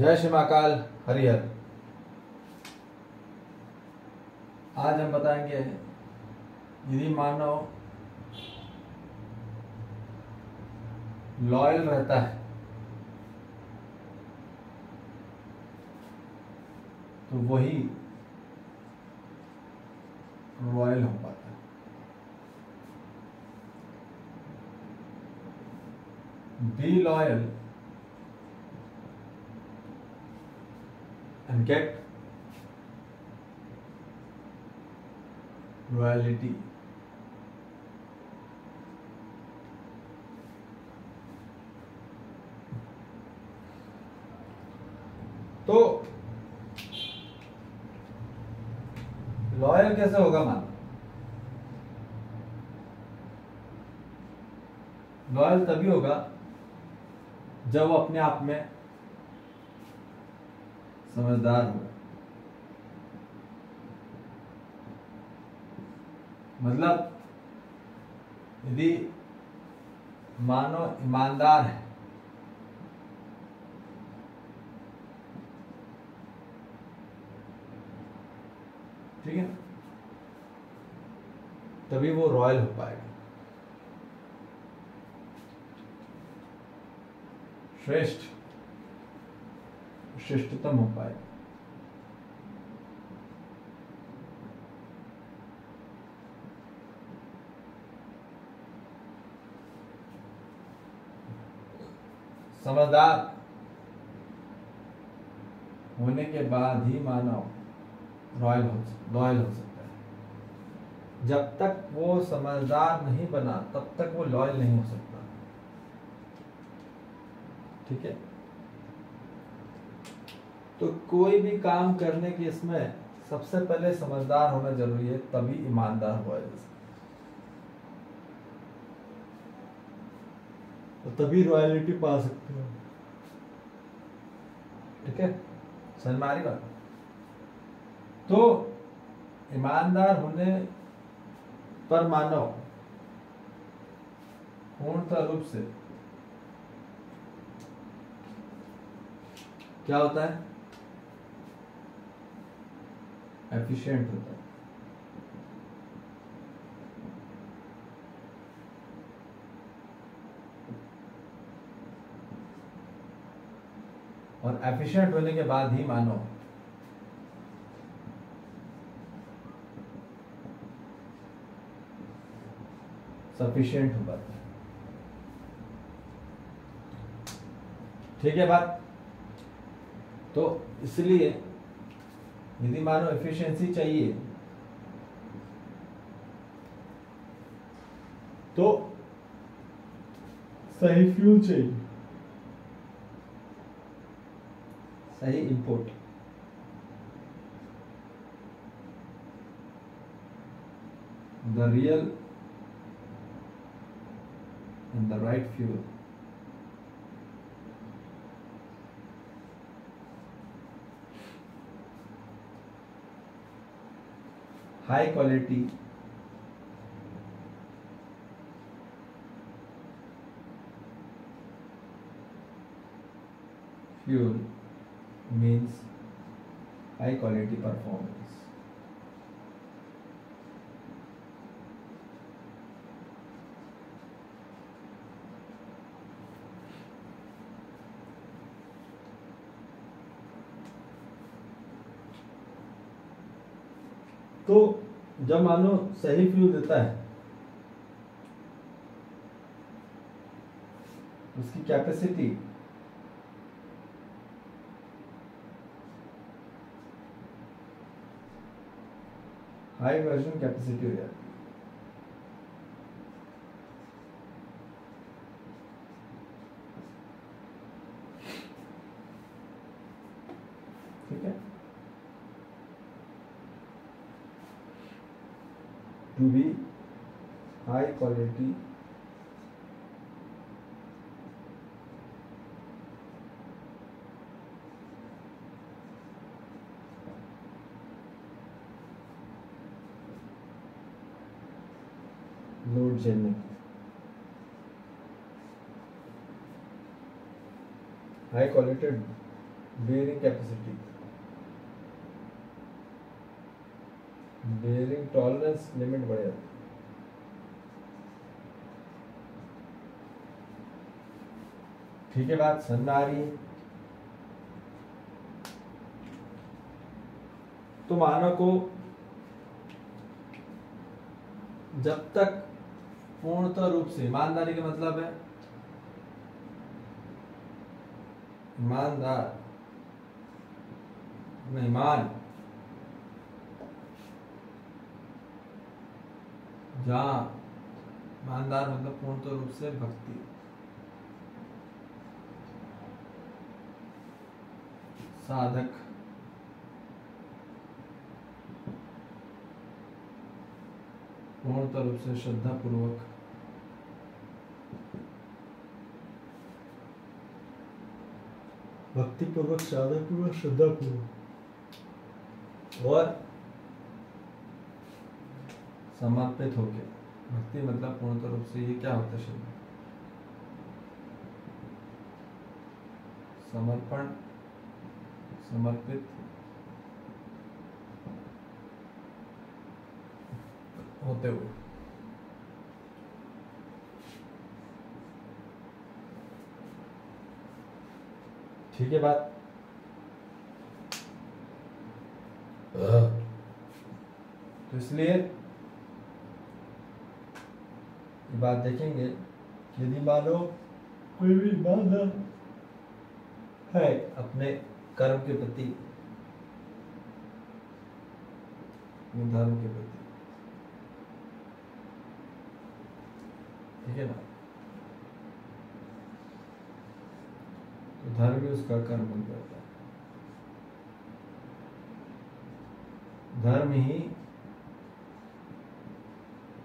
जय श्री महाकाल हरिहर आज हम बताएँगे, यदि मानव लॉयल रहता है तो वही रॉयल हो पाता है। Be loyal and get royalty. तो लॉयल कैसे होगा मान लॉयल तभी होगा जब अपने आप में समझदार हो। मतलब यदि मानो ईमानदार है, ठीक है, तभी वो रॉयल हो पाएगा। श्रेष्ठ। श्रेष्ठतम हो पाए समझदार होने के बाद ही मानव रॉयल हो लॉयल हो सकता है। जब तक वो समझदार नहीं बना, तब तक वो लॉयल नहीं हो सकता। ठीक है? तो कोई भी काम करने की इसमें सबसे पहले समझदार होना ज़रूरी है, तभी ईमानदार हुआ तो तभी रॉयलिटी पा सकते हो। ठीक है? समझ में आ रही बात? तो ईमानदार होने पर मानव पूर्णतः रूप से क्या होता है? एफिशिएंट होता है। और एफिशिएंट होने के बाद ही मानो सफिशिएंट हो पाता ठीक है बात? तो इसलिए यदि मानो एफिशिएंसी चाहिए। तो सही फ्यूल चाहिए। सही import the real and the right fuel high quality. Fuel means high quality performance तो जब मानो सही फ्यू देता है, उसकी कैपेसिटी हाई वर्जन कैपेसिटी हो जाती है ठीक है to be high quality load generate high quality bearing capacity bearing tolerance limit बढ़ जाती ठीक है बात समझ आ रही है। तो मानव को जब तक पूर्णतः रूप से, ईमानदारी का मतलब है, ईमानदार ईमान जहाँ ईमानदार मतलब पूर्णतः रूप से भक्ति। साधक। पूर्णतः रूप से श्रद्धा पूर्वक भक्ति पूर्वक साधक पूर्वक श्रद्धा पूर्वक और समर्पित होके। भक्ति मतलब पूर्णतः रूप से ये क्या होता है समर्पण, समर्पित। होते हुए। ठीक है, बात। तो इसलिए ये बात देखेंगे। यदि मानो कोई भी ईमानदार है अपने कर्म के प्रति धर्म के प्रति। ठीक है ना? तो धर्म ही उसका कर्म बन जाता है। धर्म ही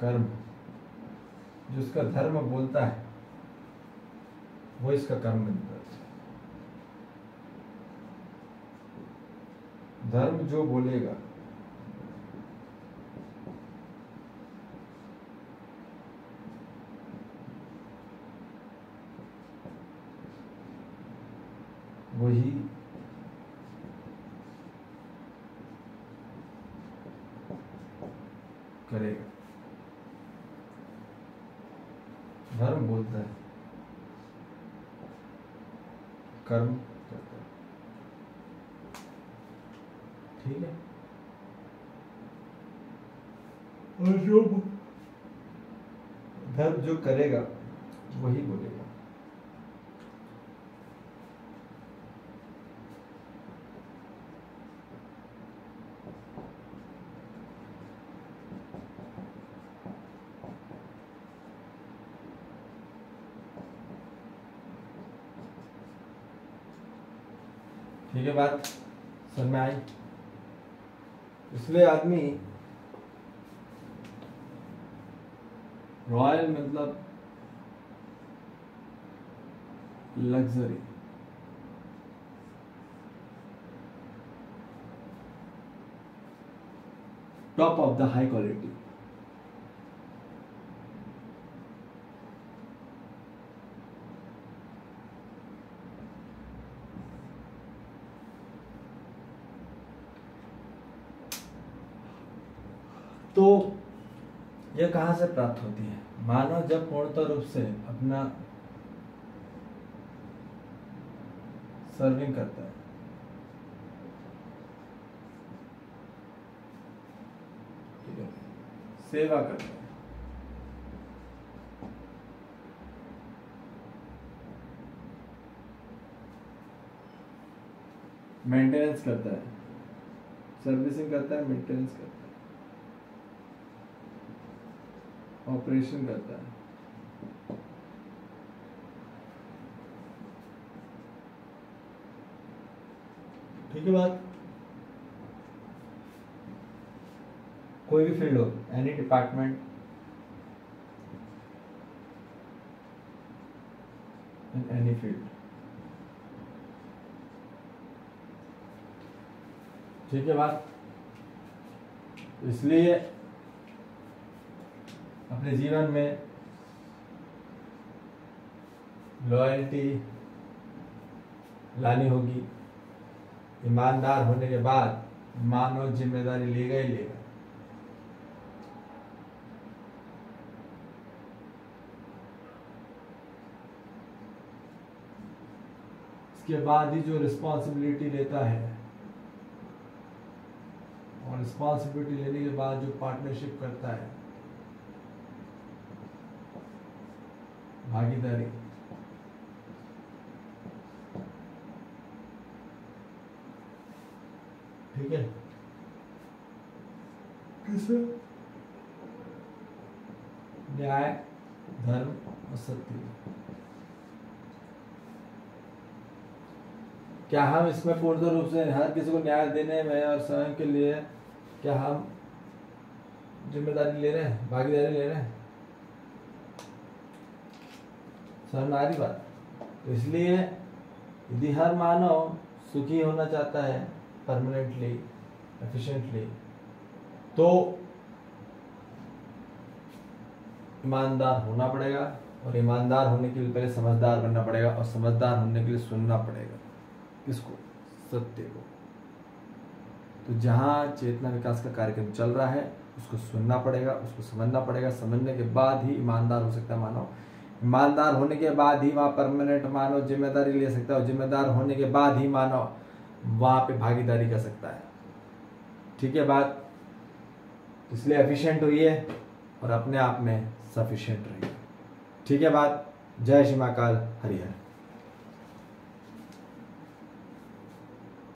कर्म। जो उसका धर्म बोलता है, वो इसका कर्म बन जाता है धर्म जो बोलेगा, वही करेगा धर्म बोलता है कर्म करता है। ठीक है? और जो धर्म जो करेगा वही बोलेगा। ठीक है बात समझ में आई। इसलिए आदमी रॉयल मतलब luxury. Top of the high quality तो यह कहाँ से प्राप्त होती है? मानव जब पूर्णतः रूप से अपना सर्विंग करता है। है? सेवा करता है। मेंटेनेंस करता है। सर्विसिंग करता है मेंटेनेंस करता है। ऑपरेशन करता है। ठीक है बात। कोई भी फ़ील्ड हो any department in any field ठीक है बात। इसलिए अपने जीवन में लॉयल्टी लानी होगी। ईमानदार होने के बाद मानव ज़िम्मेदारी लेगा ही लेगा। इसके बाद ही जो रिस्पॉन्सिबिलिटी लेता है, और रिस्पॉन्सिबिलिटी लेने के बाद जो पार्टनरशिप करता है भागीदारी। ठीक है? किसे न्याय, धर्म और सत्य? क्या हम इसमें पूर्ण रूप से हर किसी को न्याय देने में और स्वयं के लिए क्या हम ज़िम्मेदारी ले रहे हैं, भागीदारी ले रहे हैं? समझ बात। तो इसलिए यदि हर मानव सुखी होना चाहता है परमानेंटली एफिशिएंटली तो ईमानदार होना पड़ेगा और ईमानदार होने के लिए पहले समझदार बनना पड़ेगा और समझदार होने के लिए सुनना पड़ेगा किसको? सत्य को। तो जहाँ चेतना विकास का कार्यक्रम चल रहा है, उसको सुनना पड़ेगा, उसको समझना पड़ेगा। समझने के बाद ही ईमानदार हो सकता है मानव। ईमानदार होने के बाद ही वहाँ परमानेंट मानव ज़िम्मेदारी ले सकता है और जिम्मेदार होने के बाद ही मानव वहाँ पे भागीदारी कर सकता है। ठीक है बात? इसलिए एफिशिएंट होइए और अपने आप में सफिशिएंट रहिए ठीक है बात? जय श्री महाकाल, हरिहर।